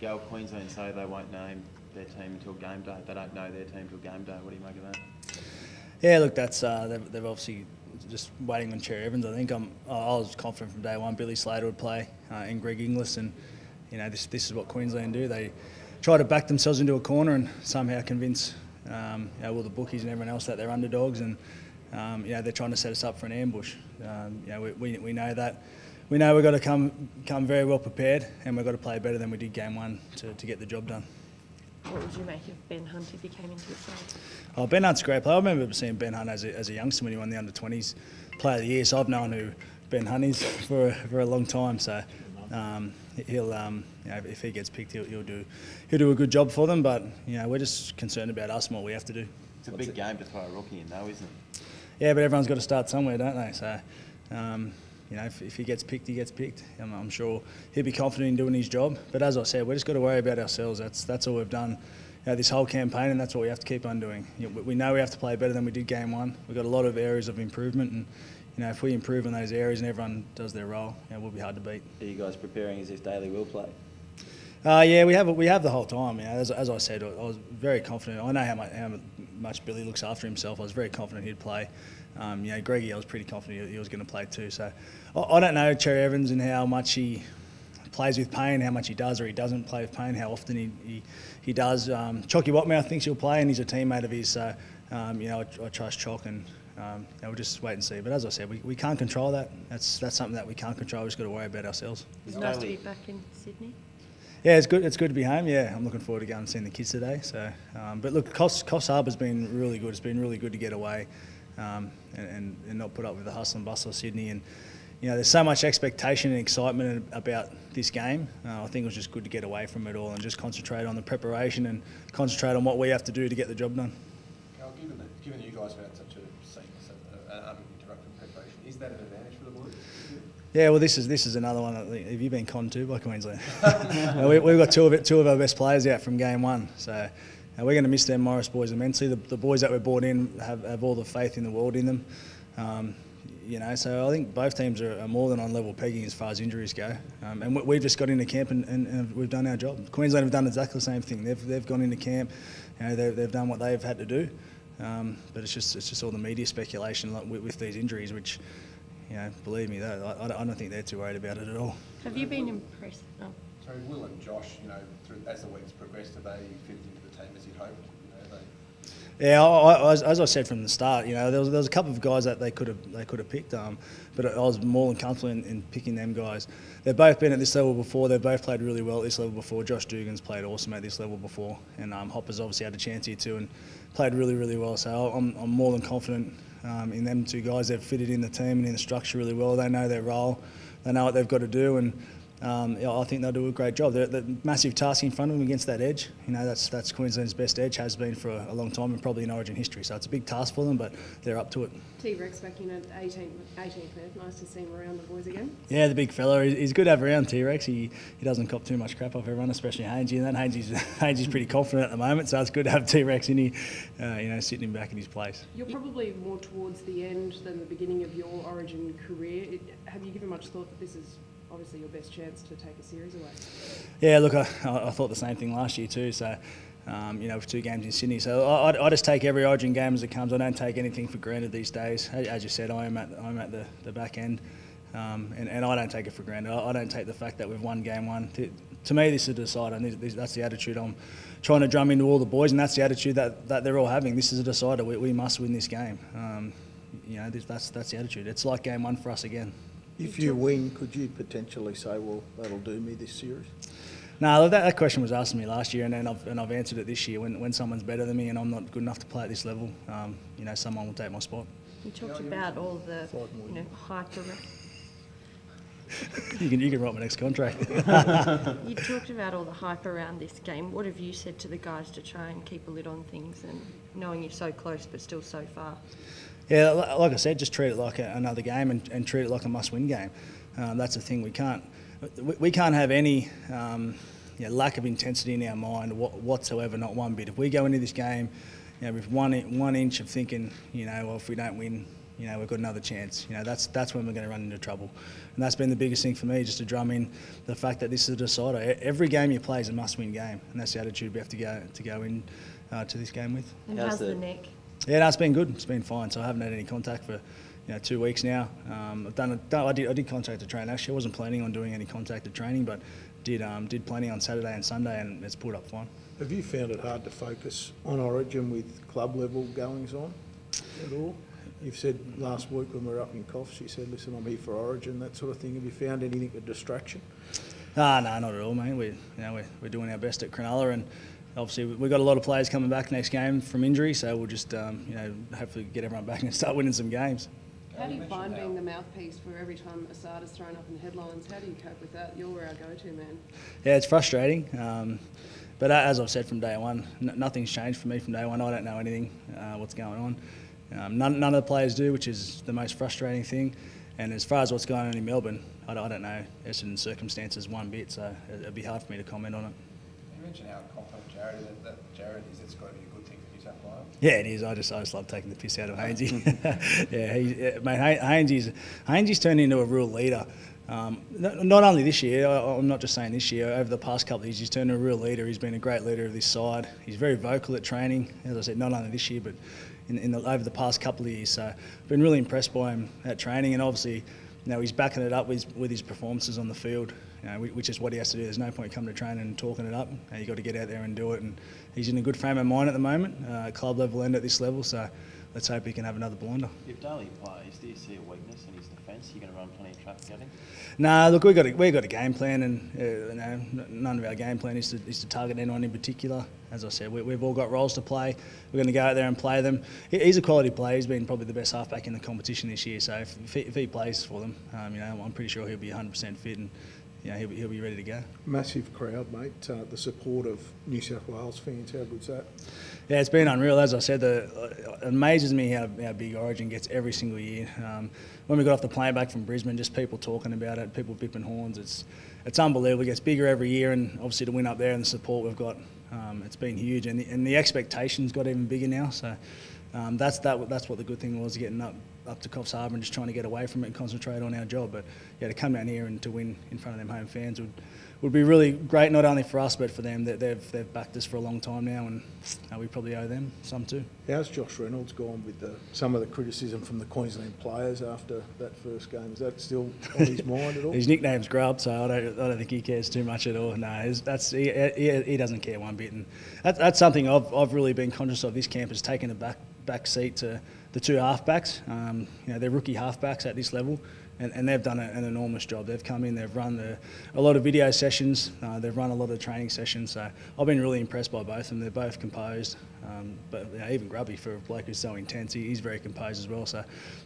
Gal Queensland say they won't name their team until game day. They don't know their team until game day. What do you make of that? Yeah, look, that's uh, they've, they've obviously just waiting on Cherry Evans. I think I'm, I was confident from day one Billy Slater would play uh, and Greg Inglis, and you know this this is what Queensland do. They try to back themselves into a corner and somehow convince um, you know, all the bookies and everyone else that they're underdogs, and um, you know they're trying to set us up for an ambush. Um, you know we, we, we know that. We know we've got to come come very well prepared, and we've got to play better than we did game one to, to get the job done. What would you make of Ben Hunt if he came into your side? Oh, Ben Hunt's a great player. I remember seeing Ben Hunt as a, as a youngster when he won the under 20s player of the year. So I've known who Ben Hunt is for, for a long time. So um, he'll, um, you know, if he gets picked, he'll, he'll, do he'll do a good job for them. But you know, we're just concerned about us and what we have to do. It's a big game to throw a rookie in, though, isn't it? Yeah, but everyone's got to start somewhere, don't they? So. Um, you know, if, if, he gets picked, he gets picked. I'm, I'm, sure he'll be confident in doing his job. But as I said, we're just got to worry about ourselves. That's that's all we've done you know, this whole campaign, and that's what we have to keep on doing. You know, we know we have to play better than we did game one. We've got a lot of areas of improvement, and you know, if we improve in those areas and everyone does their role, you know, we'll be hard to beat. Are you guys preparing as if Daly will play? Uh, yeah, we have we have the whole time. You know, as, as I said, I was very confident. I know how much, how much Billy looks after himself. I was very confident he'd play. Um, you know, Greggy, I was pretty confident he was going to play too. So I, I don't know Cherry Evans and how much he plays with pain, how much he does or he doesn't play with pain, how often he, he, he does. Um, Chalky Watmough thinks he'll play and he's a teammate of his, so um, you know, I, I trust Chalk and um, you know, we'll just wait and see. But as I said, we, we can't control that. That's that's something that we can't control. We've just got to worry about ourselves. It's nice to be back in Sydney. Yeah, it's good. It's good to be home. Yeah, I'm looking forward to going and seeing the kids today. So, um, but look, Coffs, Coffs Harbour's been really good. It's been really good to get away um, and, and, and, not put up with the hustle and bustle of Sydney. And you know, there's so much expectation and excitement about this game. Uh, I think it was just good to get away from it all and just concentrate on the preparation and concentrate on what we have to do to get the job done. Gal, given, that, given you guys have had such a seamless, uh, uninterrupted preparation, is that an advantage for the boys? Yeah, well, this is this is another one. That, have you been conned too by Queensland? we, have got two of it, two of our best players out from game one, so uh, we're going to miss them Morris boys immensely. The, the, boys that we're brought in have, have all the faith in the world in them. Um, you know, so I think both teams are, are, more than on level pegging as far as injuries go. Um, and we've just got into camp and, and, and, we've done our job. Queensland have done exactly the same thing. They've, they've gone into camp, you know, they've, they've done what they've had to do. Um, but it's just it's just all the media speculation with, with these injuries, which, you know, believe me, that, I, I, don't think they're too worried about it at all. Have you been impressed? Oh. Sorry, Will and Josh, you know, through, as the weeks progressed, have they fit into the team as you'd hoped? Yeah, I, I, as I said from the start, you know, there was, there was a couple of guys that they could have they could have picked, um, but I was more than comfortable in, in, picking them guys. They've both been at this level before. They've both played really well at this level before. Josh Dugan's played awesome at this level before, and um, Hopper's obviously had a chance here too and played really really well. So I'm, I'm more than confident um, in them two guys. They've fitted in the team and in the structure really well. They know their role. They know what they've got to do and um, I think they'll do a great job. The, massive task in front of them against that edge, you know, that's that's Queensland's best edge, has been for a, a, long time and probably in Origin history. So it's a big task for them, but they're up to it. T Rex back in at 18, 18th, nice to see him around the boys again. Yeah, the big fella. He's good to have around T Rex. He, he doesn't cop too much crap off everyone, especially Hainsey. And then Hainsey's pretty confident at the moment, so it's good to have T Rex in here, uh, you know, sitting him back in his place. You're probably more towards the end than the beginning of your Origin career. It, have you given much thought that this is obviously your best chance to take a series away. Yeah, look, I, I thought the same thing last year too. So, um, you know, with two games in Sydney, so I, I, just take every Origin game as it comes. I don't take anything for granted these days. As you said, I am at I'm at the, the back end, um, and, and I don't take it for granted. I, I, don't take the fact that we've won game one. To, to me, this is a decider, and this, this, that's the attitude I'm trying to drum into all the boys, and that's the attitude that, that they're all having. This is a decider. We, we must win this game. Um, you know, this, that's that's the attitude. It's like game one for us again. If you win, could you potentially say, well, that'll do me this series? No, that, that question was asked to me last year, and, and, I've, and I've answered it this year. When, when someone's better than me and I'm not good enough to play at this level, um, you know, someone will take my spot. You talked about all the, you know, hype around. you can you can write my next contract. you talked about all the hype around this game. What have you said to the guys to try and keep a lid on things, and knowing you're so close but still so far? Yeah, like I said, just treat it like a, another game and, and, treat it like a must-win game. Um, that's the thing. We can't we, we can't have any um, you know, lack of intensity in our mind whatsoever, not one bit. If we go into this game, you know, with one one inch of thinking, you know, well, if we don't win, you know, we've got another chance. You know, that's that's when we're going to run into trouble, and that's been the biggest thing for me, just to drum in the fact that this is a decider. E- Every game you play is a must-win game, and that's the attitude we have to go to go in uh, to this game with. And How's how's the the- neck? Yeah, no, it's been good. It's been fine. So I haven't had any contact for, you know, two weeks now. Um, I've done, I did I did contact the train actually. I wasn't planning on doing any contacted training, but did um, did plenty on Saturday and Sunday, and it's pulled up fine. Have you found it hard to focus on Origin with club level goings on at all? You've said last week when we were up in Coffs, you said, listen, I'm here for Origin, that sort of thing. Have you found anything a distraction? Ah, no, not at all, mate. We, you know, we're, we're doing our best at Cronulla, and obviously we've got a lot of players coming back next game from injury, so we'll just, um, you know, hopefully get everyone back and start winning some games. How do you find being the mouthpiece for every time ASADA is thrown up in the headlines? How do you cope with that? You're our go-to man. Yeah, it's frustrating. Um, but as I've said from day one, n- nothing's changed for me from day one. I don't know anything uh, what's going on. Um, none, none of the players do, which is the most frustrating thing. And as far as what's going on in Melbourne, I don't, I don't know Essendon circumstances one bit, so it'd be hard for me to comment on it. You mentioned how confident Jarryd is, it's got to be a good thing for New South Wales. Yeah, it is. I just, I just love taking the piss out of Hainsey. yeah, he, mate, Ha- Hainsey's, Hainsey's turned into a real leader. Um, not, only this year, I, I'm not just saying this year, over the past couple of years, he's turned into a real leader. He's been a great leader of this side. He's very vocal at training, as I said, not only this year, but in, in the, over the past couple of years. So I've been really impressed by him at training, and obviously, now he's backing it up with, with his performances on the field, you know, which is what he has to do. There's no point coming to training and talking it up. You've got to get out there and do it, and he's in a good frame of mind at the moment, uh, club level and at this level, so let's hope he can have another blinder. If Daly plays, do you see a weakness in his defence? You're going to run plenty of traffic at him? Nah, look, we've got a, we've got a game plan, and uh, you know, none of our game plan is to, is to target anyone in particular. As I said, we, we've all got roles to play. We're going to go out there and play them. He- He's a quality player. He's been probably the best halfback in the competition this year. So if, if, he, if he plays for them, um, you know, I'm pretty sure he'll be 100% fit and you know, he'll, be, he'll be ready to go. Massive crowd, mate. Uh, the support of New South Wales fans, how good's that? Yeah, it's been unreal. As I said, the, uh, it amazes me how, how big Origin gets every single year. Um, when we got off the plane back from Brisbane, just people talking about it, people bipping horns. It's it's unbelievable. It gets bigger every year, and obviously to win up there and the support we've got, um, it's been huge. And the, and the expectations got even bigger now. So um, that's that. That's what the good thing was getting up up to Coffs Harbour and just trying to get away from it and concentrate on our job. But yeah, to come down here and to win in front of them home fans would would be really great, not only for us but for them. That they've they've backed us for a long time now, and uh, we probably owe them some too. How's Josh Reynolds gone with the, some of the criticism from the Queensland players after that first game? Is that still on his mind at all? His nickname's Grub, so I don't, I don't think he cares too much at all. No, that's he, he, he doesn't care one bit, and that's, that's something I've, I've really been conscious of. This camp has taken a back back seat to the two halfbacks. Um, you know, they're rookie halfbacks at this level, and, and they've done a, an enormous job. They've come in, they've run the, a lot of video sessions, uh, they've run a lot of training sessions. So I've been really impressed by both of them. They're both composed, um, but you know, even Grubby for a bloke who's so intense, he, he's very composed as well. So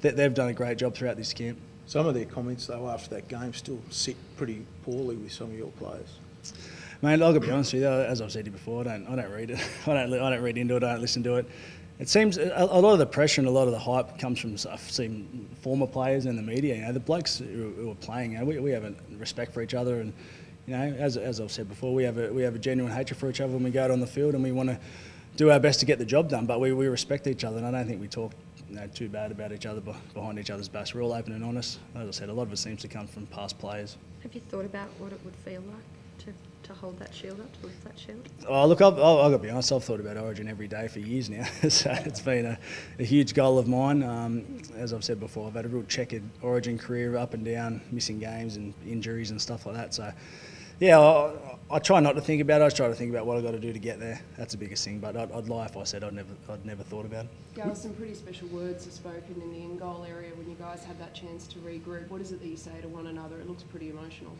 they, they've done a great job throughout this camp. Some of their comments, though, after that game still sit pretty poorly with some of your players. Mate, to be honest with you. As I've said to you before, I don't, I don't read it. I don't, I don't read into it. I don't listen to it. It seems a, a lot of the pressure and a lot of the hype comes from I've seen former players in the media. You know, the blokes who, who are playing. You know, we, we have a respect for each other, and you know, as, as I've said before, we have a we have a genuine hatred for each other when we go out on the field, and we want to do our best to get the job done. But we, we respect each other, and I don't think we talk you know, too bad about each other behind each other's backs. We're all open and honest. As I said, a lot of it seems to come from past players. Have you thought about what it would feel like to, to hold that shield up, to lift that shield? Oh, look, I've, I've, got to be honest, I've thought about Origin every day for years now. so it's been a, a huge goal of mine. Um, as I've said before, I've had a real checkered Origin career, up and down, missing games and injuries and stuff like that. So, yeah, I, I try not to think about it. I try to think about what I've got to do to get there. That's the biggest thing. But I'd, I'd lie if I said I'd never, I'd never thought about it. Gal, some pretty special words are spoken in the end goal area when you guys have that chance to regroup. What is it that you say to one another? It looks pretty emotional.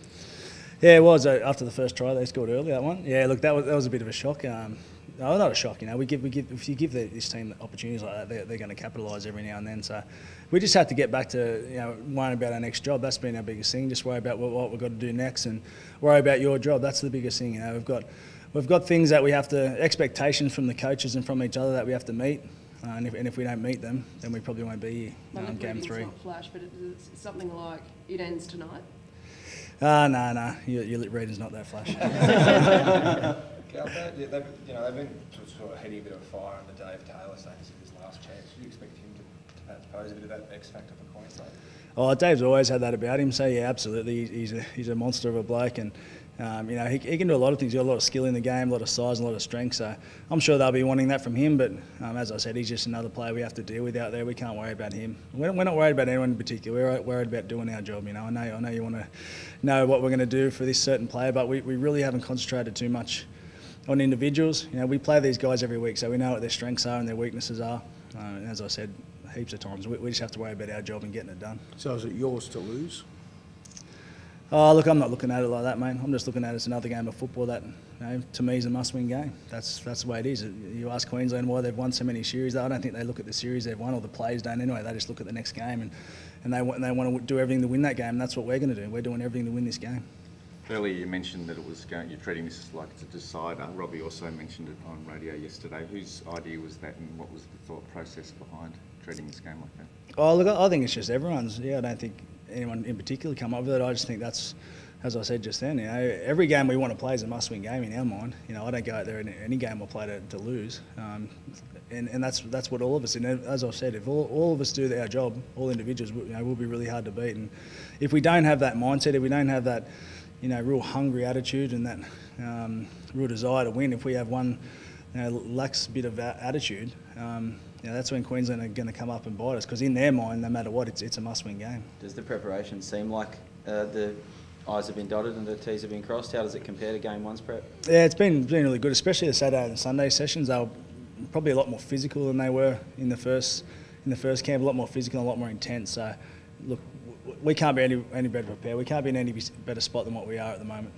Yeah, it was uh, after the first try they scored early. That one. Yeah, look, that was that was a bit of a shock. Um, no, not a shock. You know, we give we give if you give the, this team opportunities like that, they're, they're going to capitalise every now and then. So we just have to get back to you know worrying about our next job. That's been our biggest thing. Just worry about what, what we've got to do next and worry about your job. That's the biggest thing. You know, we've got we've got things that we have to expectations from the coaches and from each other that we have to meet. Uh, and, if, and if we don't meet them, then we probably won't be here um, game three. not flash, but it, it's something like it ends tonight. Ah, no, no, your, your lip reading's not that flash. Gal, that- yeah, they've, you know, they've been sort of- heading a bit of a fire on the Dave Taylor saying this is his last chance. Do you expect him to, to perhaps pose a bit of that X factor for Queensland? Oh, Dave's always had that about him. So yeah, absolutely, he's a he's a monster of a bloke, and um, you know he, he can do a lot of things. He's got a lot of skill in the game, a lot of size, and a lot of strength. So I'm sure they'll be wanting that from him. But um, as I said, he's just another player we have to deal with out there. We can't worry about him. We're, we're not worried about anyone in particular. We're worried about doing our job. You know, I know I know you want to know what we're going to do for this certain player, but we, we really haven't concentrated too much on individuals. You know, we play these guys every week, so we know what their strengths are and their weaknesses are. Uh, and as I said, heaps of times, we, we just have to worry about our job and getting it done. So is it yours to lose? Oh, look, I'm not looking at it like that, mate. I'm just looking at it as another game of football that, you know, to me, is a must-win game. That's that's the way it is. You ask Queensland why they've won so many series. I don't think they look at the series they've won, or the players don't anyway. They just look at the next game, and, and they want they want to do everything to win that game. And that's what we're going to do. We're doing everything to win this game. Earlier you mentioned that it was going, you're treating this like it's a decider. Robbie also mentioned it on radio yesterday. Whose idea was that and what was the thought process behind treating this game like that? Oh, look, I think it's just everyone's. Yeah, I don't think anyone in particular come up with it. I just think that's, as I said just then, you know, every game we want to play is a must-win game in our mind. You know, I don't go out there in any game we'll play to, to lose. Um, and, and that's that's what all of us. And as I've said, if all, all of us do our job, all individuals, you know, will be really hard to beat. And if we don't have that mindset, if we don't have that, you know, real hungry attitude and that um, real desire to win, if we have one, you know, a bit of attitude, um, you know, that's when Queensland are going to come up and bite us. Because in their mind, no matter what, it's it's a must-win game. Does the preparation seem like uh, the I's have been dotted and the T's have been crossed? How does it compare to game one's prep? Yeah, it's been been really good, especially the Saturday and Sunday sessions. They were probably a lot more physical than they were in the first in the first camp. A lot more physical, and a lot more intense. So, look, we can't be any any better prepared. We can't be in any better spot than what we are at the moment.